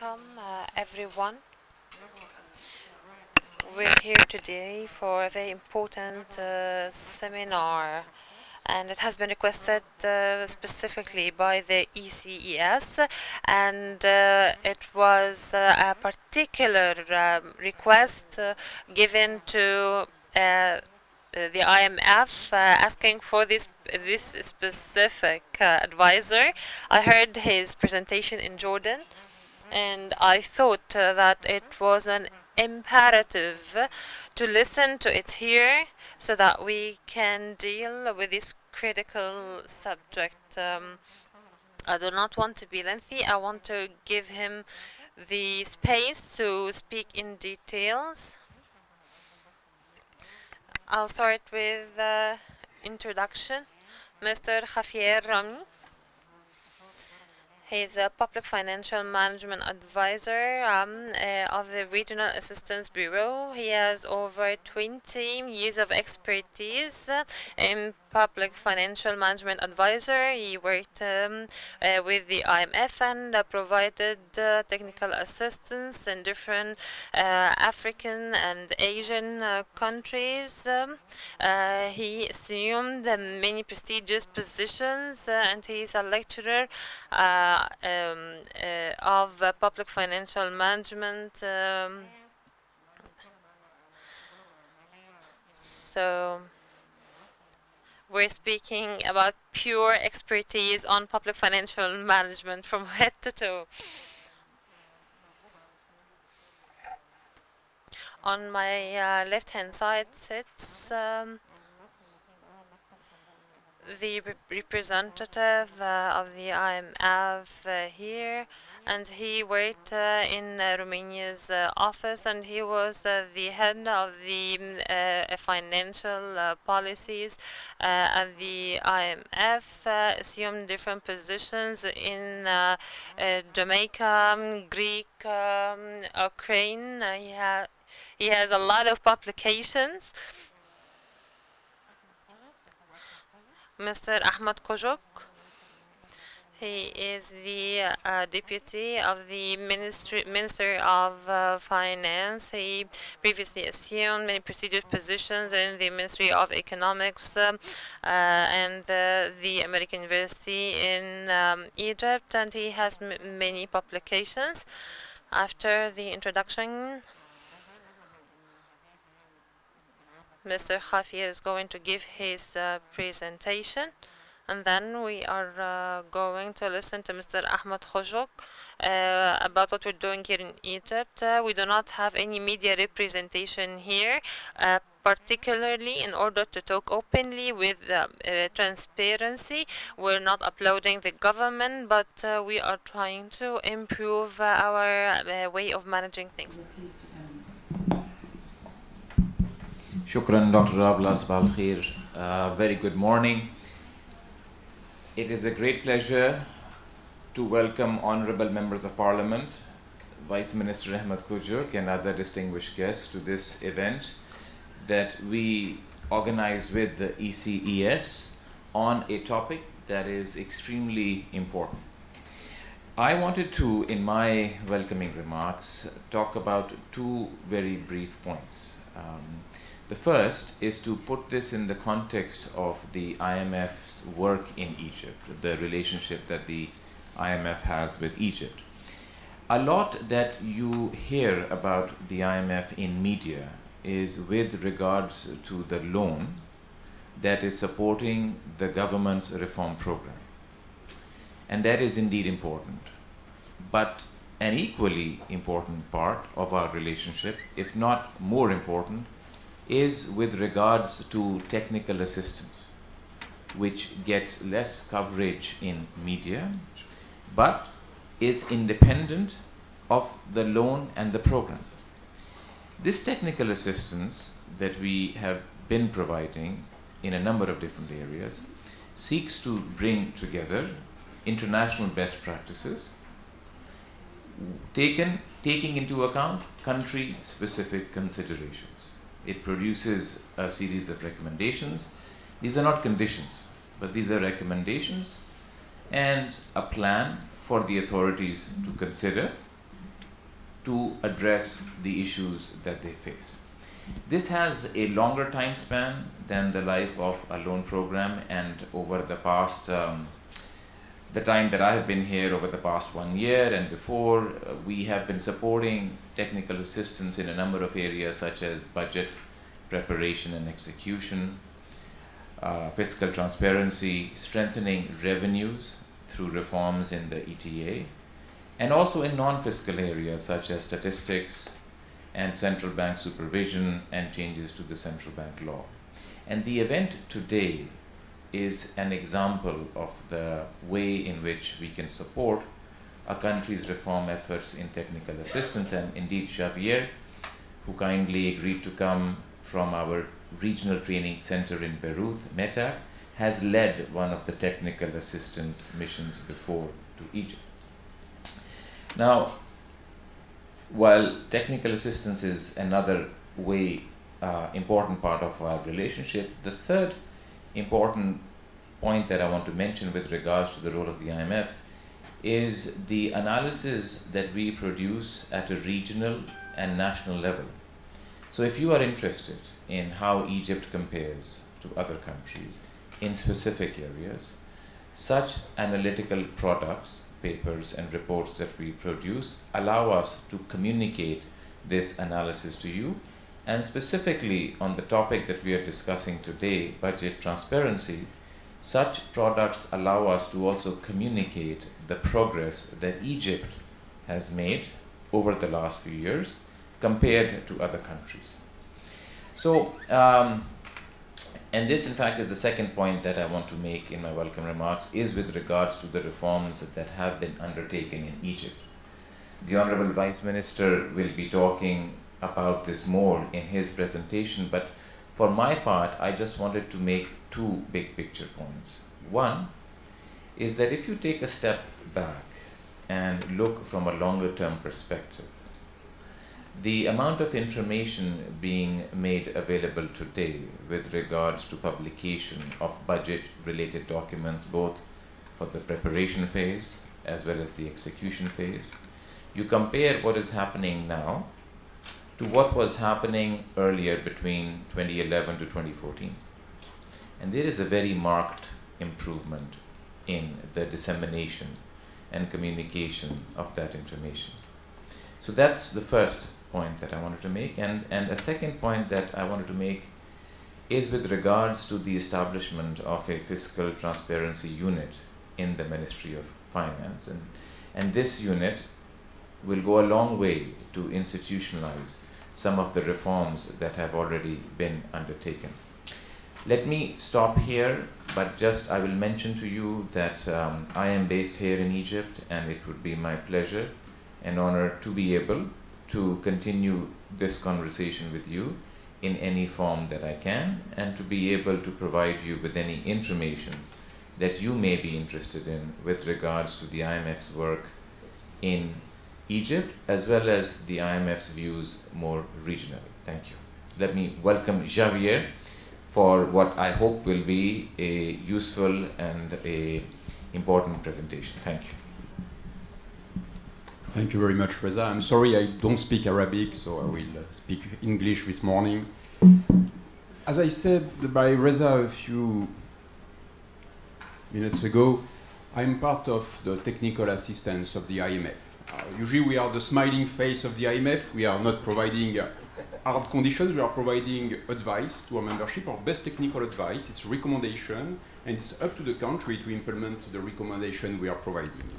Welcome, uh, everyone. We're here today for a very important uh, seminar, and it has been requested uh, specifically by the ECES, and uh, it was uh, a particular um, request uh, given to uh, the IMF uh, asking for this this specific advisor. I heard his presentation in Jordan, and I thought uh, that it was an imperative to listen to it here so that we can deal with this critical subject. Um, I do not want to be lengthy. I want to give him the space to speak in details. I'll start with uh, introduction. Mr. Javier Rame. He's a public financial management advisor um, uh, of the Regional Assistance Bureau. He has over 20 years of expertise uh, in public financial management advisor. He worked um, uh, with the IMF and uh, provided uh, technical assistance in different uh, African and Asian uh, countries. Um, uh, he assumed many prestigious positions and he is a lecturer um, of public financial management. Um, so we're speaking about pure expertise on public financial management from head to toe. On my uh, left-hand side sits um, the rep representative uh, of the IMF uh, here and he worked uh, in Romania's uh, office and he was uh, the head of the uh, financial policies at the IMF, assumed different positions in Jamaica, Greek, um, Ukraine. he, ha he has a lot of publications. Mr. Ahmad Kouchouk. He is the uh, deputy of the Ministry, Minister of uh, Finance. He previously assumed many prestigious positions in the Ministry of Economics uh, and uh, the American University in um, Egypt, and he has many publications. After the introduction, Mr. Javier is going to give his uh, presentation and then we are uh, going to listen to Mr. Ahmed Kouchouk uh, about what we're doing here in Egypt. Uh, we do not have any media representation here, uh, particularly in order to talk openly with uh, transparency. We're not uploading the government, but uh, we are trying to improve our way of managing things. Shukran, Dr. Rablas Balkhir. very good morning. It is a great pleasure to welcome honorable members of parliament, Vice Minister Ahmed Kouchouk and other distinguished guests to this event that we organized with the ECES on a topic that is extremely important. I wanted to, in my welcoming remarks, talk about two very brief points. Um, the first is to put this in the context of the IMF's work in Egypt, the relationship that the IMF has with Egypt. A lot that you hear about the IMF in media is with regards to the loan that is supporting the government's reform program. And that is indeed important. But an equally important part of our relationship, if not more important, is with regards to technical assistance, which gets less coverage in media, but is independent of the loan and the program. This technical assistance that we have been providing in a number of different areas seeks to bring together international best practices taken, taking into account country specific considerations. It produces a series of recommendations. These are not conditions, but these are recommendations and a plan for the authorities to consider to address the issues that they face. This has a longer time span than the life of a loan program, and over the past, um, the time that I have been here over the past one year and before, uh, we have been supporting technical assistance in a number of areas such as budget preparation and execution, uh, fiscal transparency, strengthening revenues through reforms in the ETA, and also in non-fiscal areas such as statistics and central bank supervision and changes to the central bank law. And the event today is an example of the way in which we can support a country's reform efforts in technical assistance. And indeed, Xavier, who kindly agreed to come from our regional training center in Beirut, META, has led one of the technical assistance missions before to Egypt. Now, while technical assistance is another way, uh, important part of our relationship, the third important point that I want to mention with regards to the role of the IMF is the analysis that we produce at a regional and national level. So if you are interested in how Egypt compares to other countries in specific areas, such analytical products papers and reports that we produce allow us to communicate this analysis to you. And specifically on the topic that we are discussing today, budget transparency, such products allow us to also communicate the progress that Egypt has made over the last few years compared to other countries. So, um, and this, in fact, is the second point that I want to make in my welcome remarks, is with regards to the reforms that have been undertaken in Egypt. The Honorable Vice Minister will be talking about this more in his presentation, but for my part, I just wanted to make two big picture points. One is that if you take a step back and look from a longer term perspective, the amount of information being made available today with regards to publication of budget related documents both for the preparation phase as well as the execution phase you compare what is happening now to what was happening earlier between 2011 to 2014 and there is a very marked improvement in the dissemination and communication of that information so that's the first point that I wanted to make. And, and a second point that I wanted to make is with regards to the establishment of a fiscal transparency unit in the Ministry of Finance. And, and this unit will go a long way to institutionalize some of the reforms that have already been undertaken. Let me stop here, but just I will mention to you that um, I am based here in Egypt, and it would be my pleasure and honor to be able to continue this conversation with you in any form that I can and to be able to provide you with any information that you may be interested in with regards to the IMF's work in Egypt as well as the IMF's views more regionally. Thank you. Let me welcome Javier for what I hope will be a useful and a important presentation. Thank you. Thank you very much, Reza. I'm sorry I don't speak Arabic, so I will uh, speak English this morning. As I said by Reza a few minutes ago, I'm part of the technical assistance of the IMF. Uh, usually we are the smiling face of the IMF. We are not providing uh, hard conditions, we are providing advice to our membership, our best technical advice. It's recommendation, and it's up to the country to implement the recommendation we are providing.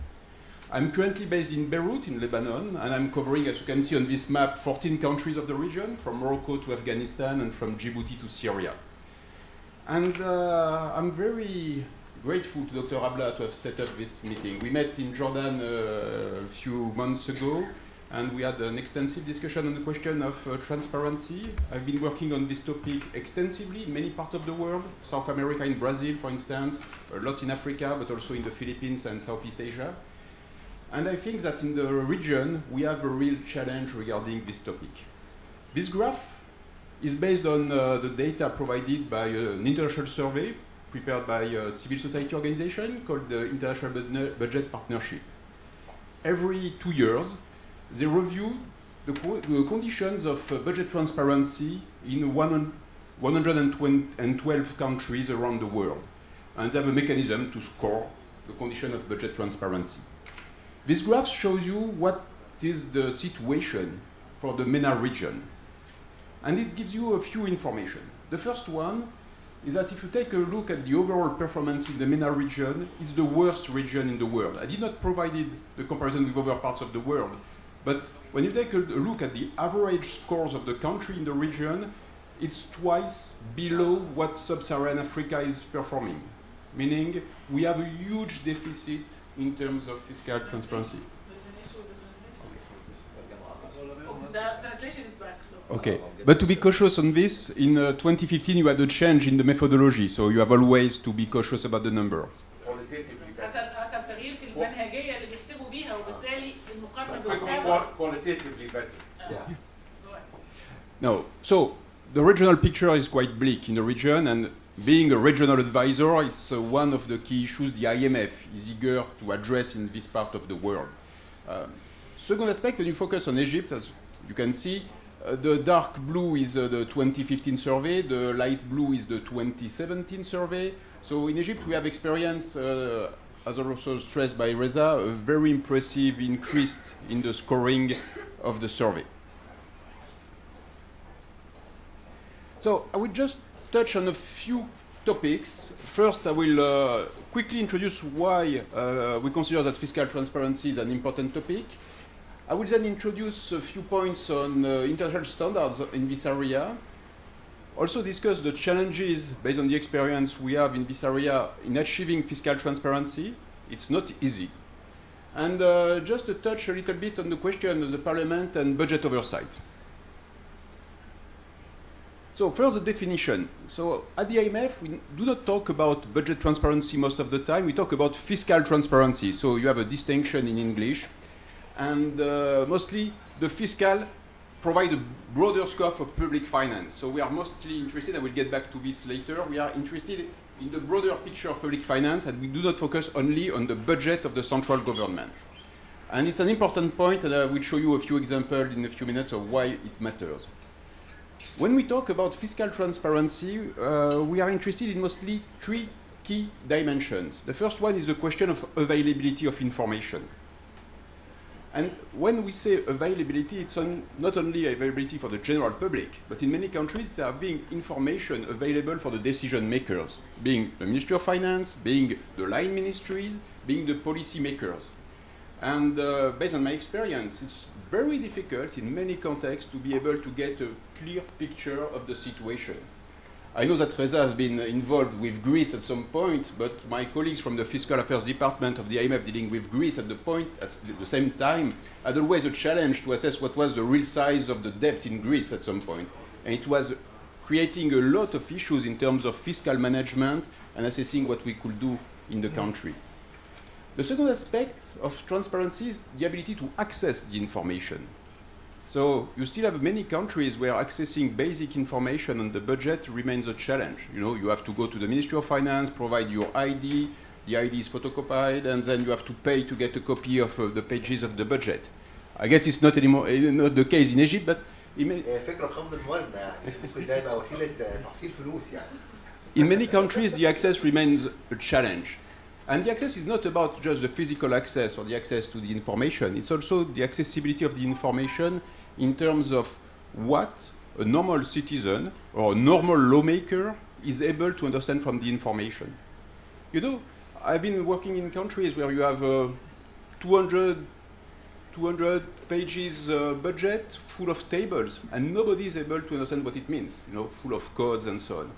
I'm currently based in Beirut, in Lebanon, and I'm covering, as you can see on this map, 14 countries of the region, from Morocco to Afghanistan and from Djibouti to Syria. And uh, I'm very grateful to Dr. Abla to have set up this meeting. We met in Jordan uh, a few months ago, and we had an extensive discussion on the question of uh, transparency. I've been working on this topic extensively in many parts of the world, South America, in Brazil, for instance, a lot in Africa, but also in the Philippines and Southeast Asia. And I think that in the region, we have a real challenge regarding this topic. This graph is based on uh, the data provided by uh, an international survey prepared by a civil society organization called the International Budget Partnership. Every two years, they review the, the conditions of uh, budget transparency in 112 countries around the world. And they have a mechanism to score the condition of budget transparency. This graph shows you what is the situation for the MENA region. And it gives you a few information. The first one is that if you take a look at the overall performance in the MENA region, it's the worst region in the world. I did not provide the comparison with other parts of the world, but when you take a, a look at the average scores of the country in the region, it's twice below what sub-Saharan Africa is performing, meaning we have a huge deficit in terms of fiscal transparency. The translation is back, so. Okay, but to be cautious on this, in uh, 2015 you had a change in the methodology, so you have always to be cautious about the numbers. No, so the regional picture is quite bleak in the region, and being a regional advisor, it's uh, one of the key issues the IMF is eager to address in this part of the world. Um, second aspect, when you focus on Egypt, as you can see, uh, the dark blue is uh, the 2015 survey, the light blue is the 2017 survey. So in Egypt, we have experienced, uh, as also stressed by Reza, a very impressive increase in the scoring of the survey. So I will just touch on a few topics. First, I will uh, quickly introduce why uh, we consider that fiscal transparency is an important topic. I will then introduce a few points on uh, international standards in this area. Also discuss the challenges based on the experience we have in this area in achieving fiscal transparency. It's not easy. And uh, just to touch a little bit on the question of the parliament and budget oversight. So first the definition. So at the IMF, we do not talk about budget transparency most of the time. We talk about fiscal transparency. So you have a distinction in English. And uh, mostly the fiscal provide a broader scope of public finance. So we are mostly interested, I will get back to this later, we are interested in the broader picture of public finance and we do not focus only on the budget of the central government. And it's an important point and I will show you a few examples in a few minutes of why it matters. When we talk about fiscal transparency, uh, we are interested in mostly three key dimensions. The first one is the question of availability of information. And when we say availability, it's on not only availability for the general public, but in many countries there are being information available for the decision makers, being the Ministry of Finance, being the line ministries, being the policy makers. And uh, based on my experience, it's very difficult in many contexts to be able to get a clear picture of the situation. I know that Reza has been involved with Greece at some point, but my colleagues from the Fiscal Affairs Department of the IMF dealing with Greece at the point, at the same time, had always a challenge to assess what was the real size of the debt in Greece at some point. And it was creating a lot of issues in terms of fiscal management and assessing what we could do in the country. The second aspect of transparency is the ability to access the information. So you still have many countries where accessing basic information on the budget remains a challenge. You know, you have to go to the Ministry of Finance, provide your ID, the ID is photocopied, and then you have to pay to get a copy of uh, the pages of the budget. I guess it's not anymore uh, not the case in Egypt, but in many, فكره خفض الموازنه يعني ممكن ده يبقى وسيله تحصيل فلوس يعني in many countries the access remains a challenge. And the access is not about just the physical access or the access to the information, it's also the accessibility of the information in terms of what a normal citizen or a normal lawmaker is able to understand from the information. You know, I've been working in countries where you have a 200, 200 pages uh, budget full of tables, and nobody is able to understand what it means, you know, full of codes and so on.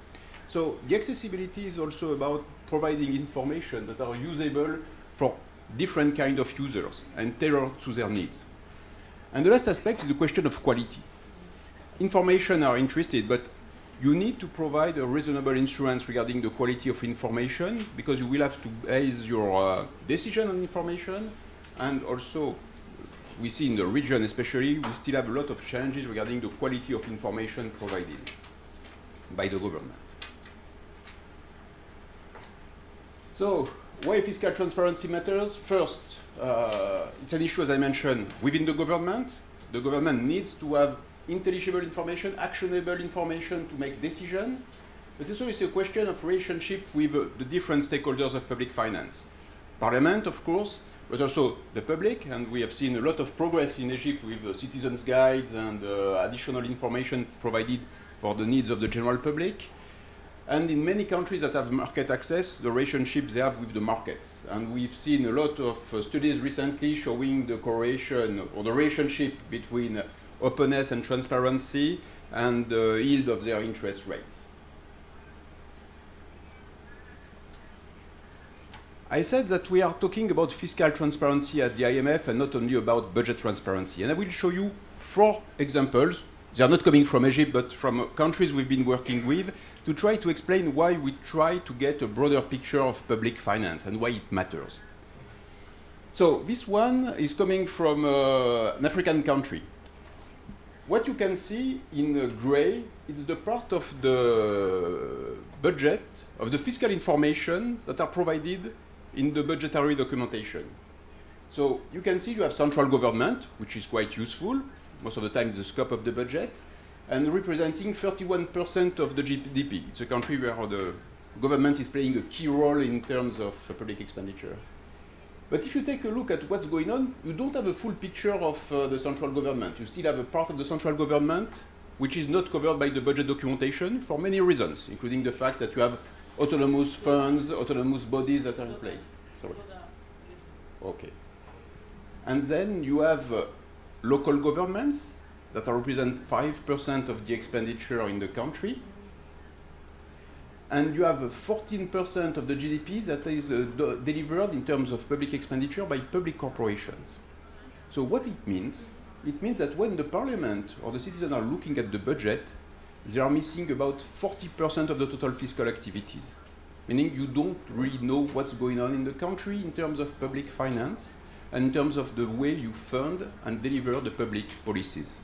So the accessibility is also about providing information that are usable for different kind of users and tailored to their needs. And the last aspect is the question of quality. Information are interested, but you need to provide a reasonable insurance regarding the quality of information because you will have to base your uh, decision on information and also we see in the region especially we still have a lot of challenges regarding the quality of information provided by the government. So why fiscal transparency matters? First, uh, it's an issue, as I mentioned, within the government. The government needs to have intelligible information, actionable information to make decisions. But also a question of relationship with uh, the different stakeholders of public finance. Parliament, of course, but also the public, and we have seen a lot of progress in Egypt with uh, citizens' guides and uh, additional information provided for the needs of the general public. And in many countries that have market access, the relationship they have with the markets. And we've seen a lot of uh, studies recently showing the correlation or the relationship between openness and transparency and the yield of their interest rates. I said that we are talking about fiscal transparency at the IMF and not only about budget transparency. And I will show you four examples. They are not coming from Egypt, but from countries we've been working with to try to explain why we try to get a broader picture of public finance and why it matters. So this one is coming from uh, an African country. What you can see in gray is the part of the budget, of the fiscal information that are provided in the budgetary documentation. So you can see you have central government, which is quite useful. Most of the time it's the scope of the budget and representing 31% of the GDP. It's a country where the government is playing a key role in terms of public expenditure. But if you take a look at what's going on, you don't have a full picture of uh, the central government. You still have a part of the central government which is not covered by the budget documentation for many reasons, including the fact that you have autonomous funds, autonomous bodies that are in place. Sorry. Okay. And then you have uh, local governments that represent 5% of the expenditure in the country. And you have 14% of the GDP that is uh, delivered in terms of public expenditure by public corporations. So what it means, it means that when the parliament or the citizens are looking at the budget, they are missing about 40% of the total fiscal activities. Meaning you don't really know what's going on in the country in terms of public finance in terms of the way you fund and deliver the public policies.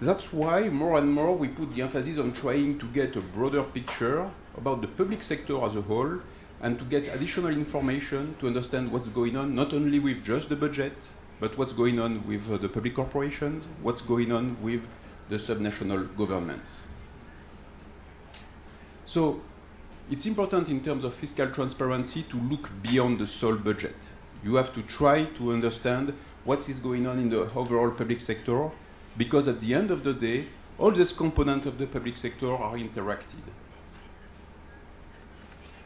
That's why more and more we put the emphasis on trying to get a broader picture about the public sector as a whole and to get additional information to understand what's going on, not only with just the budget, but what's going on with uh, the public corporations, what's going on with the subnational governments. So it's important in terms of fiscal transparency to look beyond the sole budget. You have to try to understand what is going on in the overall public sector because at the end of the day, all these components of the public sector are interacted.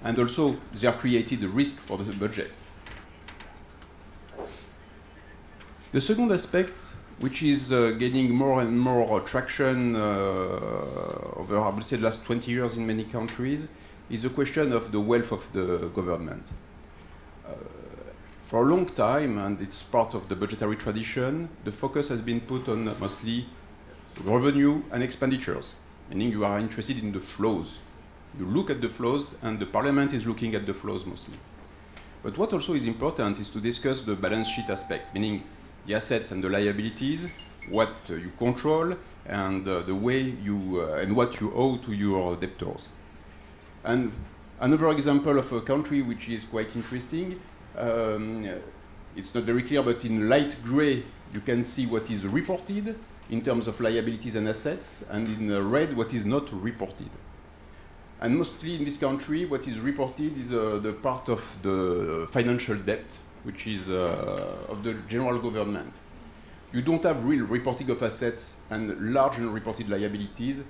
And also, they are created a risk for the budget. The second aspect, which is uh, gaining more and more traction uh, over, I would say, the last 20 years in many countries, is the question of the wealth of the government. For a long time, and it's part of the budgetary tradition, the focus has been put on mostly revenue and expenditures, meaning you are interested in the flows. You look at the flows, and the parliament is looking at the flows mostly. But what also is important is to discuss the balance sheet aspect, meaning the assets and the liabilities, what uh, you control, and uh, the way you uh, and what you owe to your debtors. And another example of a country which is quite interesting um, it's not very clear, but in light gray, you can see what is reported in terms of liabilities and assets, and in red, what is not reported. And mostly in this country, what is reported is uh, the part of the financial debt, which is uh, of the general government. You don't have real reporting of assets and large unreported liabilities,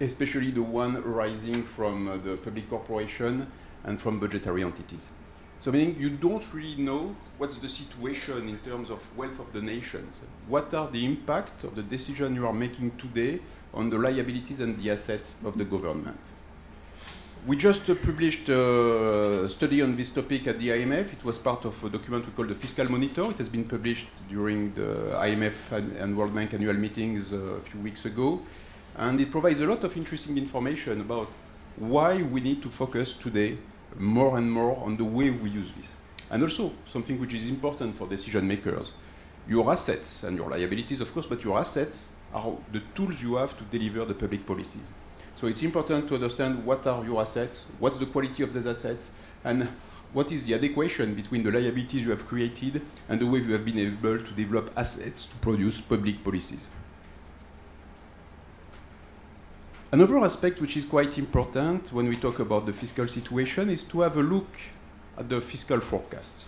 especially the one arising from uh, the public corporation and from budgetary entities. So meaning you don't really know what's the situation in terms of wealth of the nations. What are the impact of the decision you are making today on the liabilities and the assets of the government? We just uh, published a study on this topic at the IMF. It was part of a document we call the Fiscal Monitor. It has been published during the IMF and World Bank annual meetings uh, a few weeks ago. And it provides a lot of interesting information about why we need to focus today more and more on the way we use this. And also, something which is important for decision makers, your assets and your liabilities, of course, but your assets are the tools you have to deliver the public policies. So it's important to understand what are your assets, what's the quality of these assets, and what is the adequation between the liabilities you have created and the way you have been able to develop assets to produce public policies. Another aspect which is quite important when we talk about the fiscal situation is to have a look at the fiscal forecast.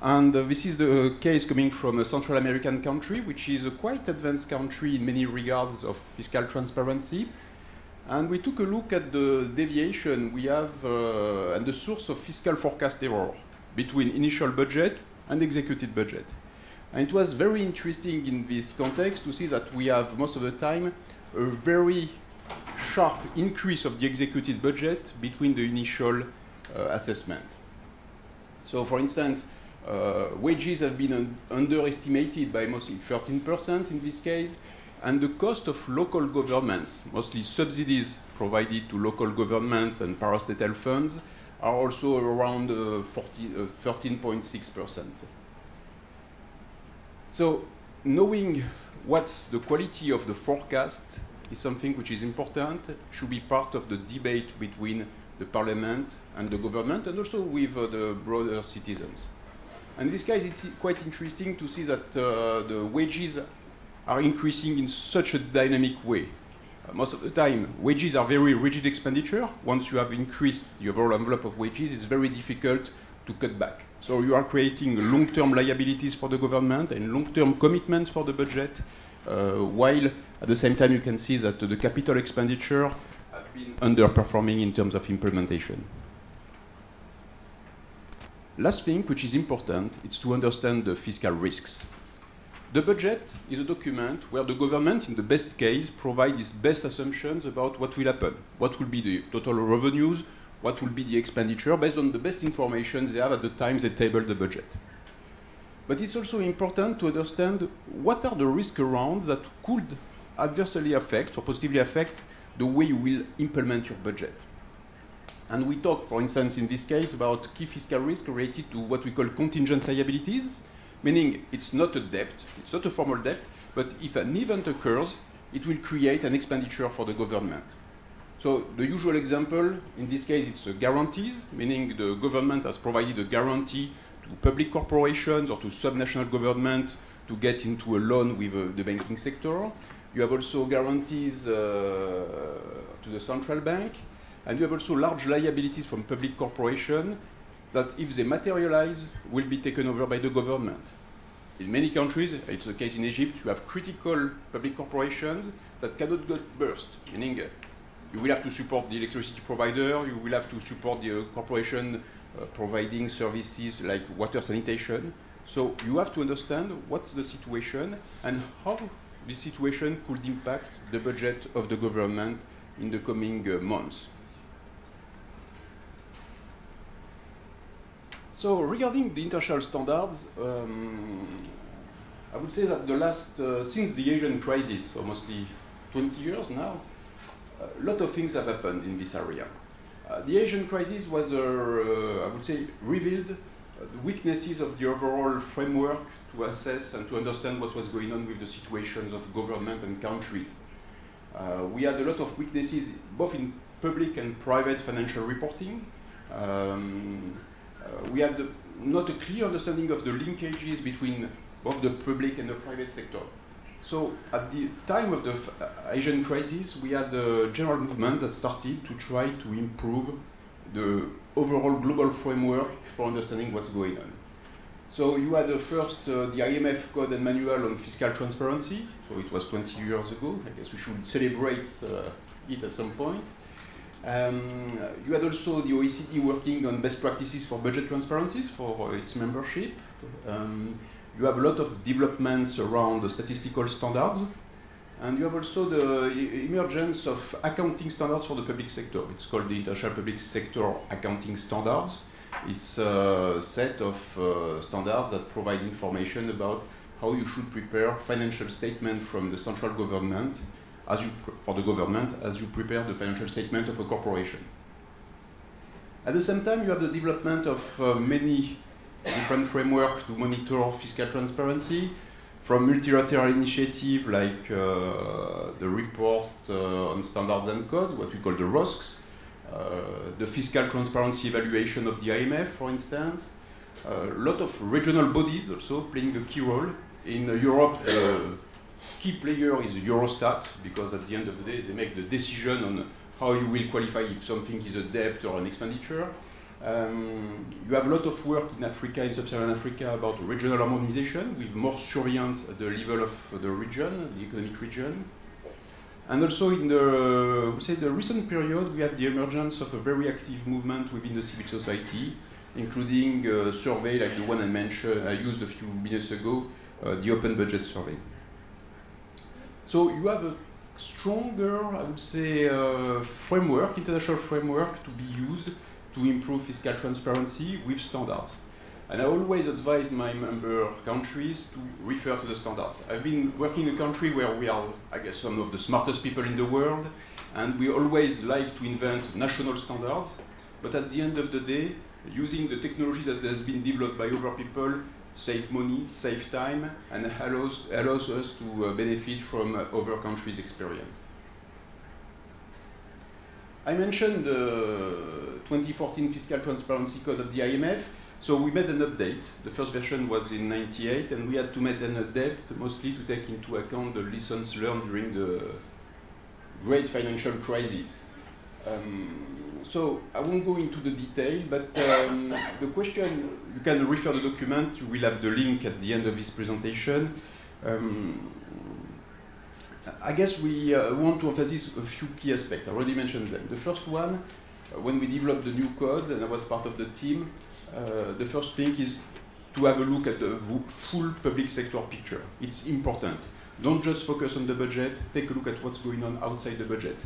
And uh, this is the case coming from a Central American country, which is a quite advanced country in many regards of fiscal transparency. And we took a look at the deviation we have uh, and the source of fiscal forecast error between initial budget and executed budget. And it was very interesting in this context to see that we have most of the time a very sharp increase of the executed budget between the initial uh, assessment. So for instance, uh, wages have been un underestimated by mostly 13% in this case, and the cost of local governments, mostly subsidies provided to local governments and parastatal funds, are also around 13.6%. Uh, so knowing what's the quality of the forecast is something which is important, should be part of the debate between the parliament and the government, and also with uh, the broader citizens. And in this case, it's quite interesting to see that uh, the wages are increasing in such a dynamic way. Uh, most of the time, wages are very rigid expenditure. Once you have increased the overall envelope of wages, it's very difficult to cut back. So you are creating long-term liabilities for the government and long-term commitments for the budget, uh, while at the same time you can see that the capital expenditure has been underperforming in terms of implementation. Last thing, which is important, is to understand the fiscal risks. The budget is a document where the government, in the best case, provides its best assumptions about what will happen, what will be the total revenues, what will be the expenditure, based on the best information they have at the time they table the budget. But it's also important to understand what are the risks around that could adversely affect or positively affect the way you will implement your budget. And we talk, for instance, in this case, about key fiscal risk related to what we call contingent liabilities, meaning it's not a debt, it's not a formal debt, but if an event occurs, it will create an expenditure for the government. So the usual example, in this case, it's guarantees, meaning the government has provided a guarantee to public corporations or to subnational government to get into a loan with uh, the banking sector. You have also guarantees uh, to the central bank, and you have also large liabilities from public corporations that if they materialize, will be taken over by the government. In many countries, it's the case in Egypt, you have critical public corporations that cannot get burst, meaning you will have to support the electricity provider, you will have to support the uh, corporation uh, providing services like water sanitation. So you have to understand what's the situation and how this situation could impact the budget of the government in the coming uh, months. So regarding the international standards, um, I would say that the last, uh, since the Asian crisis, mostly 20 years now, a lot of things have happened in this area. Uh, the Asian crisis was, uh, I would say, revealed the weaknesses of the overall framework to assess and to understand what was going on with the situations of government and countries. Uh, we had a lot of weaknesses both in public and private financial reporting. Um, uh, we had not a clear understanding of the linkages between both the public and the private sector. So at the time of the Asian crisis, we had a general movement that started to try to improve the overall global framework for understanding what's going on. So you had the first, uh, the IMF Code and Manual on Fiscal Transparency. So it was 20 years ago. I guess we should celebrate uh, it at some point. Um, you had also the OECD working on best practices for budget transparencies for uh, its membership. Um, you have a lot of developments around the statistical standards. And you have also the emergence of accounting standards for the public sector. It's called the International Public Sector Accounting Standards. It's a set of uh, standards that provide information about how you should prepare financial statement from the central government as you, for the government as you prepare the financial statement of a corporation. At the same time, you have the development of uh, many different frameworks to monitor fiscal transparency, from multilateral initiative like uh, the report uh, on standards and code, what we call the ROSCs, uh, the fiscal transparency evaluation of the IMF, for instance, a lot of regional bodies also playing a key role. In uh, Europe, the key player is Eurostat, because at the end of the day, they make the decision on how you will qualify if something is a debt or an expenditure. Um, you have a lot of work in Africa, in sub-Saharan Africa, about regional harmonization with more surveillance at the level of the region, the economic region. And also in the, say the recent period, we have the emergence of a very active movement within the civil society, including a survey like the one I mentioned, I used a few minutes ago, uh, the Open Budget Survey. So you have a stronger, I would say, uh, framework, international framework to be used to improve fiscal transparency with standards. And I always advise my member countries to refer to the standards. I've been working in a country where we are, I guess, some of the smartest people in the world, and we always like to invent national standards, but at the end of the day, using the technology that has been developed by other people save money, save time, and allows, allows us to uh, benefit from uh, other countries' experience. I mentioned the 2014 Fiscal Transparency Code of the IMF. So we made an update. The first version was in 98, and we had to make an update mostly to take into account the lessons learned during the great financial crisis. Um, so I won't go into the detail, but um, the question, you can refer the document, you will have the link at the end of this presentation. Um, I guess we uh, want to emphasize a few key aspects. I already mentioned them. The first one, when we developed the new code, and I was part of the team, uh, the first thing is to have a look at the full public sector picture. It's important. Don't just focus on the budget, take a look at what's going on outside the budget.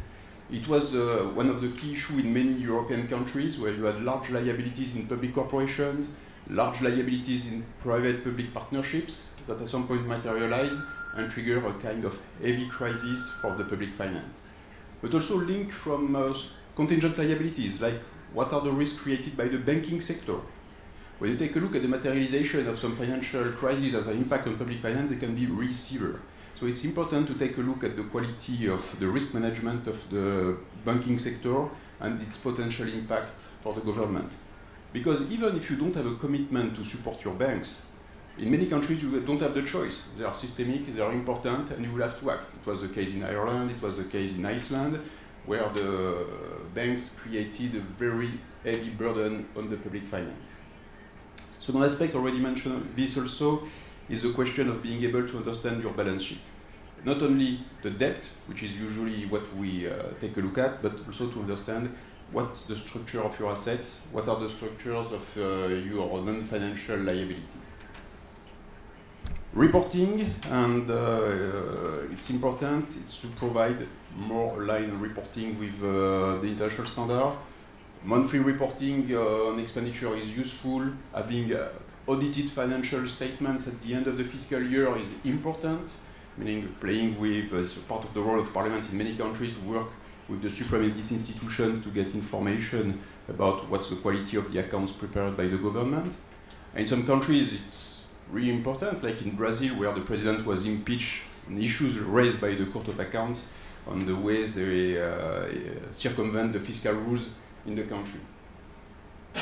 It was uh, one of the key issues in many European countries where you had large liabilities in public corporations, large liabilities in private-public partnerships that at some point materialized and trigger a kind of heavy crisis for the public finance. But also link from uh, contingent liabilities, like what are the risks created by the banking sector? When you take a look at the materialization of some financial crises as an impact on public finance, they can be really severe. So it's important to take a look at the quality of the risk management of the banking sector and its potential impact for the government. Because even if you don't have a commitment to support your banks, in many countries you don't have the choice. They are systemic, they are important, and you will have to act. It was the case in Ireland, it was the case in Iceland, where the banks created a very heavy burden on the public finance. Second aspect, already mentioned this also, is the question of being able to understand your balance sheet. Not only the debt, which is usually what we uh, take a look at, but also to understand what's the structure of your assets, what are the structures of uh, your non-financial liabilities. Reporting, and uh, it's important, it's to provide more aligned reporting with uh, the international standard. Monthly reporting uh, on expenditure is useful. Having uh, audited financial statements at the end of the fiscal year is important, meaning playing with as part of the role of parliament in many countries to work with the supreme audit institution to get information about what's the quality of the accounts prepared by the government. In some countries, it's really important, like in Brazil, where the president was impeached on issues raised by the Court of Accounts on the way they uh, circumvent the fiscal rules in the country.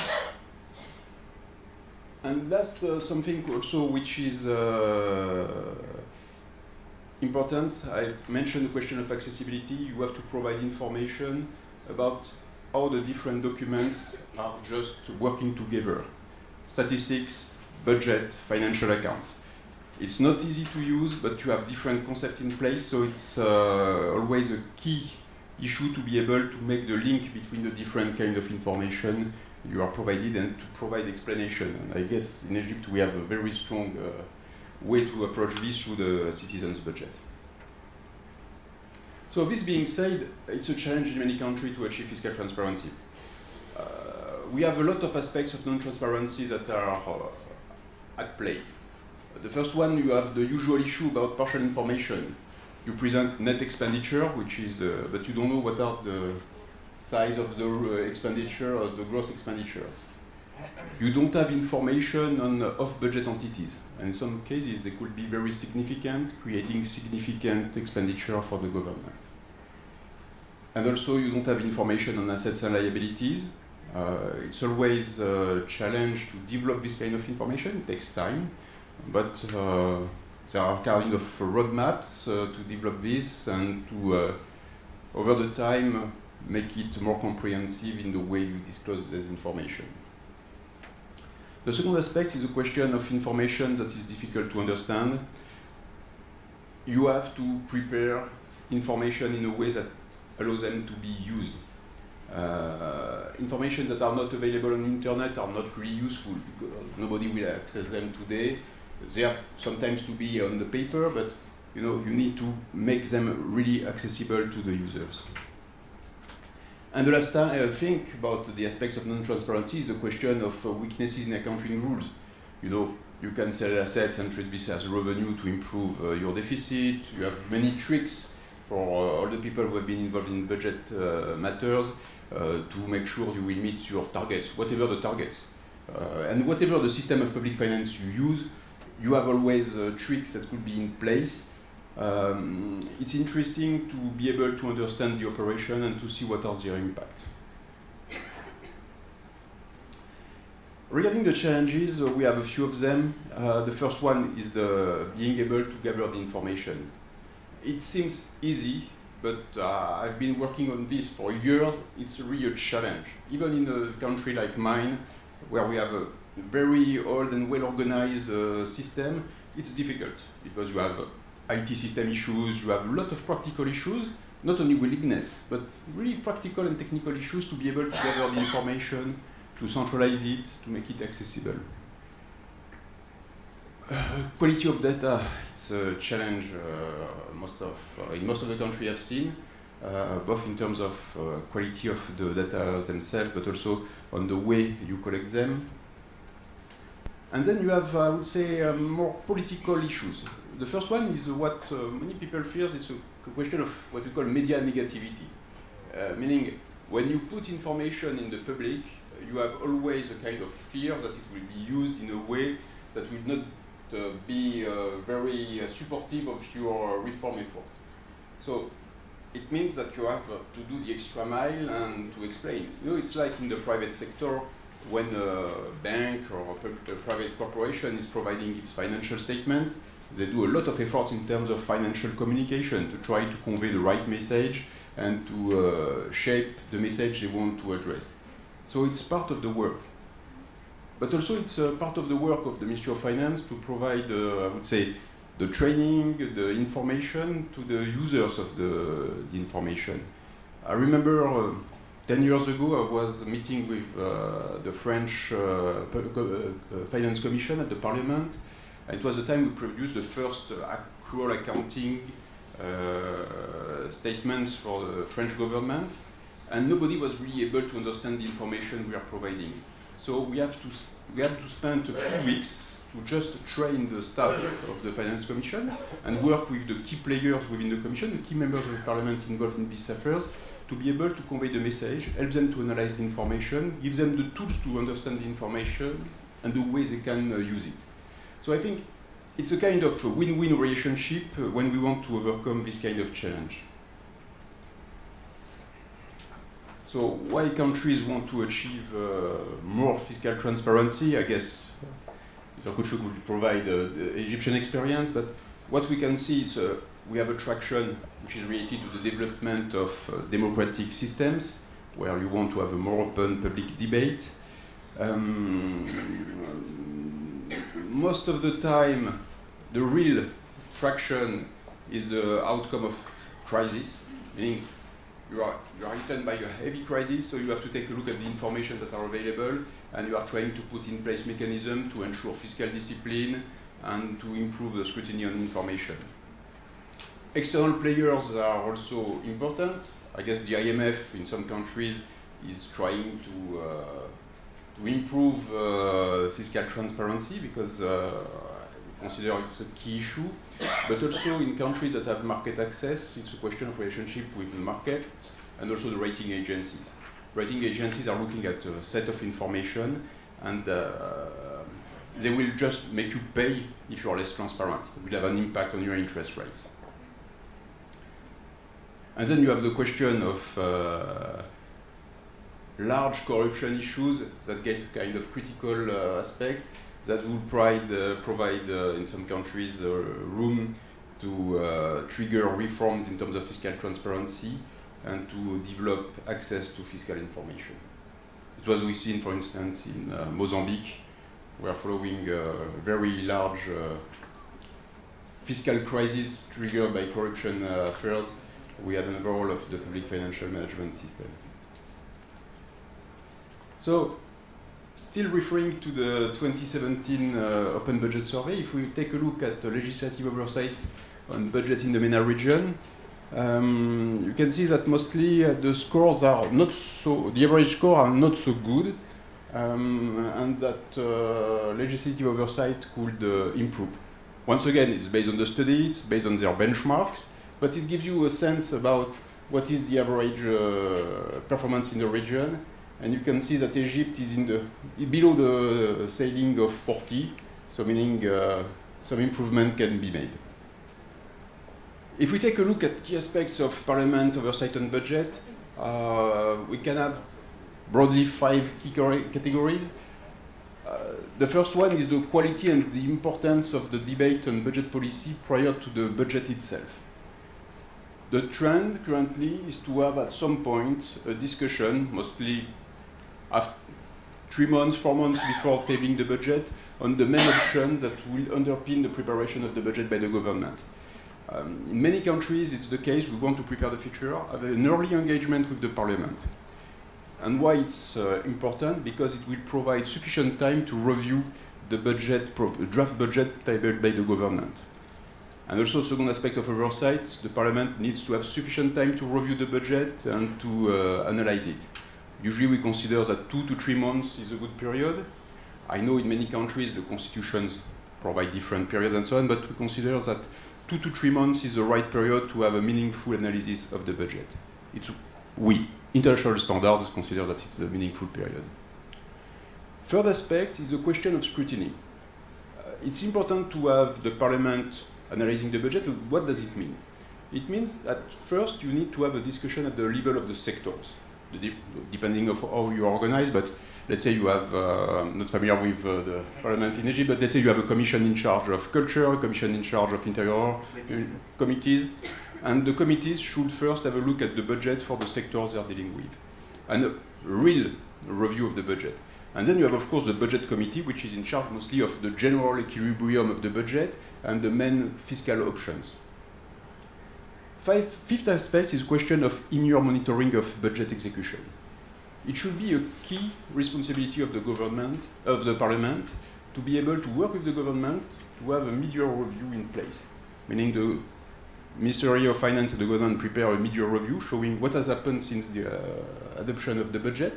and last, uh, something also which is uh, important, I mentioned the question of accessibility. You have to provide information about how the different documents are just working together. Statistics, budget, financial accounts. It's not easy to use, but you have different concepts in place, so it's uh, always a key issue to be able to make the link between the different kind of information you are provided and to provide explanation. And I guess in Egypt we have a very strong uh, way to approach this through the citizens' budget. So this being said, it's a challenge in many countries to achieve fiscal transparency. Uh, we have a lot of aspects of non-transparency that are uh, at play. The first one, you have the usual issue about partial information. You present net expenditure, which is, uh, but you don't know what are the size of the uh, expenditure or the gross expenditure. You don't have information on uh, off-budget entities. And in some cases, they could be very significant, creating significant expenditure for the government. And also you don't have information on assets and liabilities. Uh, it's always a challenge to develop this kind of information. It takes time, but uh, there are kind of roadmaps uh, to develop this and to, uh, over the time, make it more comprehensive in the way you disclose this information. The second aspect is a question of information that is difficult to understand. You have to prepare information in a way that allows them to be used. Uh, information that are not available on the internet are not really useful because nobody will access them today. They have sometimes to be on the paper, but you know you need to make them really accessible to the users. And the last think about the aspects of non-transparency is the question of uh, weaknesses in accounting rules. You know, you can sell assets and treat this as revenue to improve uh, your deficit. You have many tricks for uh, all the people who have been involved in budget uh, matters to make sure you will meet your targets, whatever the targets. And whatever the system of public finance you use, you have always tricks that could be in place um, it's interesting to be able to understand the operation and to see what are their impact. Regarding the challenges, uh, we have a few of them. Uh, the first one is the being able to gather the information. It seems easy, but uh, I've been working on this for years. It's really a challenge. Even in a country like mine, where we have a very old and well-organized uh, system, it's difficult because you have IT system issues, you have a lot of practical issues, not only willingness, but really practical and technical issues to be able to gather the information, to centralize it, to make it accessible. Uh, quality of data, it's a challenge uh, most of, uh, in most of the countries I've seen, uh, both in terms of uh, quality of the data themselves, but also on the way you collect them. And then you have, I would say, um, more political issues. The first one is what uh, many people fear, it's a question of what we call media negativity. meaning, when you put information in the public, you have always a kind of fear that it will be used in a way that will not uh, be uh, very uh, supportive of your reform effort. So it means that you have to do the extra mile and to explain. You know, it's like in the private sector when a bank or a, private corporation is providing its financial statements, they do a lot of efforts in terms of financial communication to try to convey the right message and to uh, shape the message they want to address. So it's part of the work. But also it's uh, part of the work of the Ministry of Finance to provide, uh, I would say, the training, the information to the users of the, the information. I remember 10 years ago I was meeting with uh, the French uh, uh, Finance Commission at the Parliament. And it was the time we produced the first accrual accounting statements for the French government and nobody was really able to understand the information we are providing. So we have to we had to spend a few weeks to just train the staff of the Finance Commission and work with the key players within the Commission, the key members of the Parliament involved in these affairs, to be able to convey the message, help them to analyze the information, give them the tools to understand the information, and the way they can uh, use it. So I think it's a kind of win-win relationship uh, when we want to overcome this kind of challenge. So why countries want to achieve uh, more fiscal transparency? I guess Mr. Kouchouk will provide uh, the Egyptian experience, but what we can see is uh, we have a traction which is related to the development of uh, democratic systems, where you want to have a more open public debate. Um, most of the time, the real traction is the outcome of crisis, meaning you are, you are by a heavy crisis, so you have to take a look at the information that are available, and you are trying to put in place mechanisms to ensure fiscal discipline and to improve the scrutiny on information. External players are also important. I guess the IMF in some countries is trying to, uh, to improve uh, fiscal transparency because uh, we consider it's a key issue. But also in countries that have market access, it's a question of relationship with the market and also the rating agencies. Rating agencies are looking at a set of information and uh, they will just make you pay if you are less transparent. It will have an impact on your interest rates. And then you have the question of uh, large corruption issues that get kind of critical uh, aspects that will provide, uh, provide uh, in some countries room to uh, trigger reforms in terms of fiscal transparency and to develop access to fiscal information. It was we seen, for instance, in uh, Mozambique, we are following a very large uh, fiscal crisis triggered by corruption uh, affairs. We had an overhaul of the public financial management system. So, still referring to the 2017 uh, Open Budget Survey, if we take a look at the legislative oversight on budget in the MENA region, um, you can see that mostly uh, the scores are not so, the average score are not so good, um, and that uh, legislative oversight could uh, improve. Once again, it's based on the study, it's based on their benchmarks, but it gives you a sense about what is the average uh, performance in the region, and you can see that Egypt is in the below the ceiling of 40, so meaning uh, some improvement can be made. If we take a look at key aspects of Parliament oversight on budget, uh, we can have broadly five key categories. Uh, the first one is the quality and the importance of the debate on budget policy prior to the budget itself. The trend currently is to have at some point a discussion, mostly after three months, four months before tabling the budget, on the main options that will underpin the preparation of the budget by the government. Um, in many countries, it's the case, we want to prepare the future, have an early engagement with the parliament. And why it's uh, important? Because it will provide sufficient time to review the budget, draft budget tabled by the government. And also, second aspect of oversight, the parliament needs to have sufficient time to review the budget and to uh, analyze it. Usually we consider that two to three months is a good period. I know in many countries the constitutions provide different periods and so on, but we consider that two to three months is the right period to have a meaningful analysis of the budget. It's, we, international standards consider that it's a meaningful period. Third aspect is the question of scrutiny. Uh, it's important to have the parliament analyzing the budget. What does it mean? It means that first you need to have a discussion at the level of the sectors, the depending of how you are organized, but let's say you have, uh, not familiar with uh, the parliament in Egypt, but let's say you have a commission in charge of culture, a commission in charge of interior uh, committees, and the committees should first have a look at the budget for the sectors they're dealing with, and a real review of the budget. And then you have, of course, the budget committee, which is in charge mostly of the general equilibrium of the budget and the main fiscal options. Five, fifth aspect is a question of in-year monitoring of budget execution it should be a key responsibility of the government, of the parliament, to be able to work with the government to have a mid-year review in place, meaning the Ministry of Finance and the government prepare a mid-year review showing what has happened since the uh, adoption of the budget,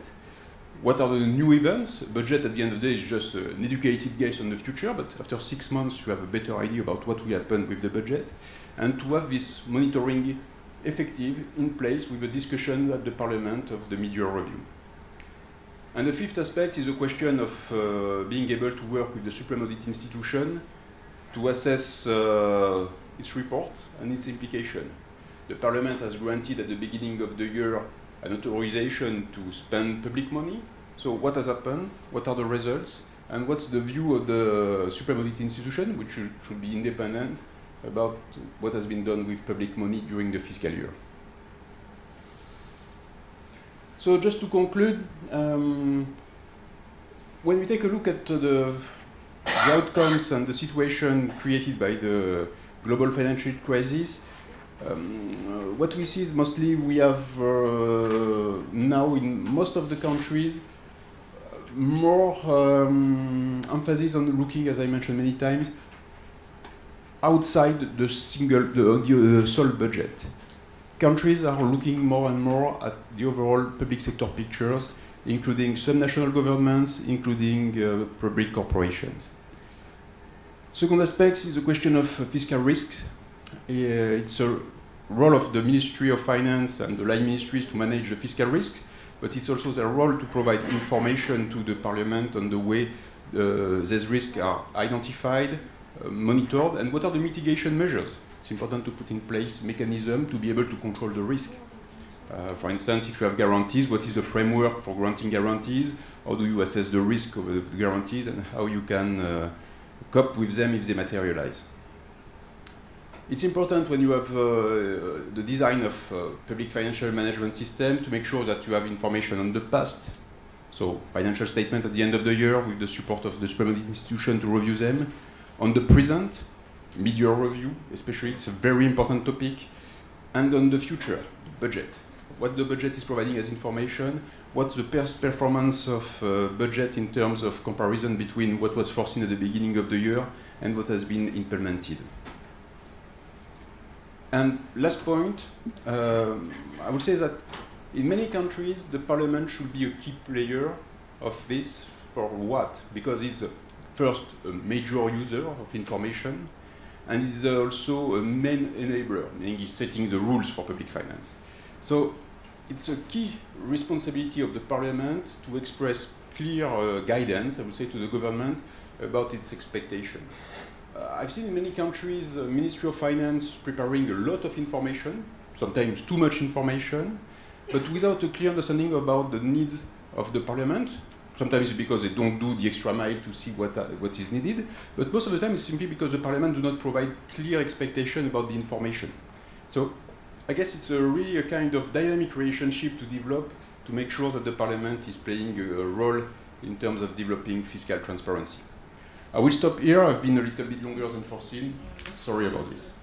what are the new events. Budget at the end of the day is just an educated guess on the future, but after six months you have a better idea about what will happen with the budget, and to have this monitoring effective in place with a discussion at the Parliament of the mid-year review. And the fifth aspect is the question of uh, being able to work with the Supreme Audit Institution to assess uh, its report and its implication. The Parliament has granted at the beginning of the year an authorization to spend public money. So what has happened? What are the results? And what's the view of the Supreme Audit Institution, which should, should be independent, about what has been done with public money during the fiscal year? So just to conclude, um, when we take a look at the, the, outcomes and the situation created by the global financial crisis, um, uh, what we see is mostly we have uh, now in most of the countries more um, emphasis on looking, as I mentioned many times, outside the single, the, the sole budget countries are looking more and more at the overall public sector pictures, including subnational governments, including uh, public corporations. Second aspect is the question of uh, fiscal risk. Uh, it's a role of the Ministry of Finance and the line ministries to manage the fiscal risk, but it's also their role to provide information to the Parliament on the way uh, these risks are identified, uh, monitored, and what are the mitigation measures it's important to put in place mechanism to be able to control the risk. Uh, for instance, if you have guarantees, what is the framework for granting guarantees? How do you assess the risk of the guarantees and how you can uh, cope with them if they materialize? It's important when you have uh, the design of uh, public financial management system to make sure that you have information on the past. So financial statement at the end of the year with the support of the supreme institution to review them. On the present, mid-year review, especially it's a very important topic. And on the future, budget. What the budget is providing as information, what's the performance of uh, budget in terms of comparison between what was foreseen at the beginning of the year and what has been implemented. And last point, uh, I would say that in many countries, the parliament should be a key player of this for what? Because it's first a major user of information, and is also a main enabler, meaning it's setting the rules for public finance. So it's a key responsibility of the parliament to express clear uh, guidance, I would say, to the government about its expectations. Uh, I've seen in many countries uh, Ministry of Finance preparing a lot of information, sometimes too much information, but without a clear understanding about the needs of the parliament. Sometimes it's because they don't do the extra mile to see what, uh, what is needed, but most of the time it's simply because the parliament do not provide clear expectation about the information. So I guess it's a really a kind of dynamic relationship to develop to make sure that the parliament is playing a, a role in terms of developing fiscal transparency. I will stop here. I've been a little bit longer than foreseen. Sorry about this.